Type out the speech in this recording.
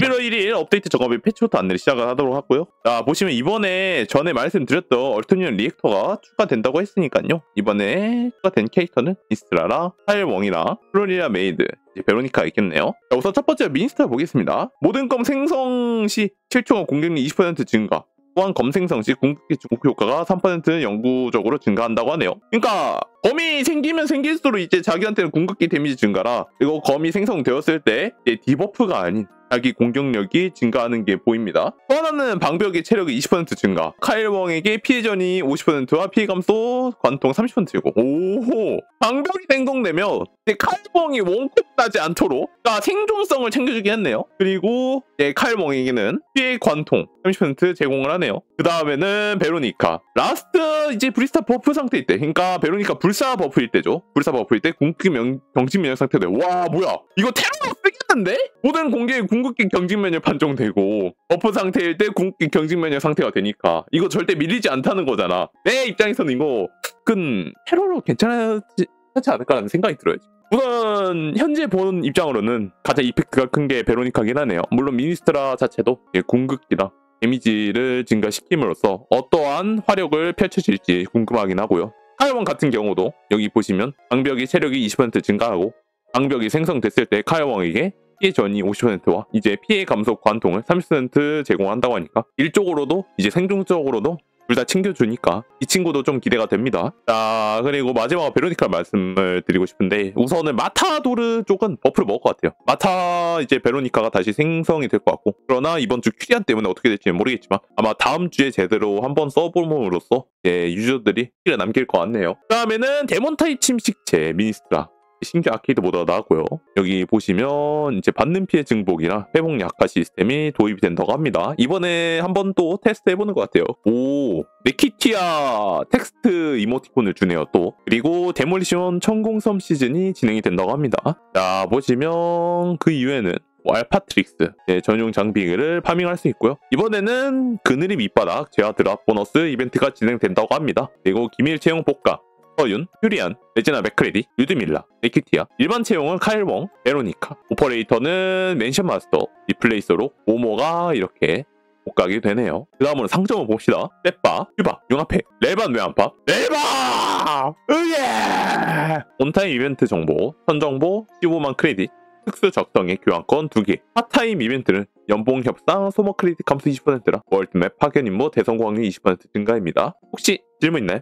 11월 1일 업데이트 작업이 패치부터 안내를 시작을 하도록 하고요. 자 보시면 이번에 전에 말씀드렸던 Alternium reactor가 추가된다고 했으니까요. 이번에 추가된 캐릭터는 미니스트라랑 카일웡이랑 플로라 메이드 베로니카 있겠네요. 자, 우선 첫 번째 미니스트라 보겠습니다. 모든 검 생성 시 7초간 공격력 20% 증가. 또한 검생성 시 궁극기 증폭 효과가 3% 영구적으로 증가한다고 하네요. 그러니까 검이 생기면 생길수록 이제 자기한테는 궁극기 데미지 증가라 그리고 검이 생성되었을 때 debuff가 아닌 자기 공격력이 증가하는 게 보입니다. 또 하나는 방벽의 체력이 20% 증가. 카일웡에게 피해 전이 50%와 피해 감소 관통 30%고. 오호. 방벽이 생성되면 이제 카일웡이 one cut 나지 않도록 그러니까 생존성을 챙겨주게 했네요. 그리고 이제 카일웡에게는 피해 관통 30% 제공을 하네요. 그 다음에는 베로니카. 라스트 이제 브리스타 buff 상태일 때. 그러니까 베로니카 불사 buff일 때죠. 불사 buff일 때 궁극기 명, 경직 면역 상태 돼. 와 뭐야. 이거 테러 쓰겠는데? 모든 공격의 궁극기 경직 면역 판정되고 buff 상태일 때 궁극기 경직 면역 상태가 되니까 이거 절대 밀리지 않다는 거잖아. 내 입장에서는 이거 큰 테러로 괜찮지 않을까라는 생각이 들어요. 우선 현재 본 입장으로는 가장 effect가 큰 게 베로니카긴 하네요. 물론 미니스트라 자체도 궁극기랑 데미지를 증가시킴으로써 어떠한 화력을 펼쳐질지 궁금하긴 하고요. 카일웡 같은 경우도 여기 보시면 방벽의 체력이 20% 증가하고 방벽이 생성됐을 때 카일웡에게 피해 전이 50%와 이제 피해 감소 관통을 30% 제공한다고 하니까 일적으로도 이제 생존적으로도 둘 다 챙겨주니까 이 친구도 좀 기대가 됩니다. 자 그리고 마지막 베로니카 말씀을 드리고 싶은데 우선은 마타도르 쪽은 buff를 먹을 것 같아요. 마타 이제 베로니카가 다시 생성이 될 것 같고 그러나 이번 주 퓨리안 때문에 어떻게 될지 는 모르겠지만 아마 다음 주에 제대로 한번 써볼므로써 이제 유저들이 피를 남길 것 같네요. 그 다음에는 데몬타입 침식체 미니스트라 신규 아케이드 모드가 나왔고요. 여기 보시면 이제 받는 피해 증폭이나 회복 약화 시스템이 도입이 된다고 합니다. 이번에 한번 또 테스트 해보는 것 같아요. 오, 네퀴티아 텍스트 이모티콘을 주네요 또. 그리고 데몰리션 천공섬 시즌이 진행이 된다고 합니다. 자 보시면 그 이후에는 뭐 알파트릭스 네, 전용 장비를 farming할 수 있고요. 이번에는 그늘의 밑바닥 제아 드랍 보너스 이벤트가 진행된다고 합니다. 그리고 기밀 채용 복각 허윤, 퓨리안, 레지나 맥크레디, 유드밀라, 에키티아, 일반 채용은 카일웡, 베로니카, 오퍼레이터는 맨션 마스터, 리플레이서로 오모가 이렇게 복각이 되네요. 그 다음으로 상점을 봅시다. 빼빠, 휴바, 융합회, 레반 외환파, 레바! 으예! 온타임 이벤트 정보, 선정보, 15만 크레딧, 특수 적성의 교환권 2개. 파타임 이벤트는 연봉 협상, 소모 크레딧 감소 20%라 월드맵 파견 임무 대성 공항률 20% 증가입니다. 혹시 질문 있나요?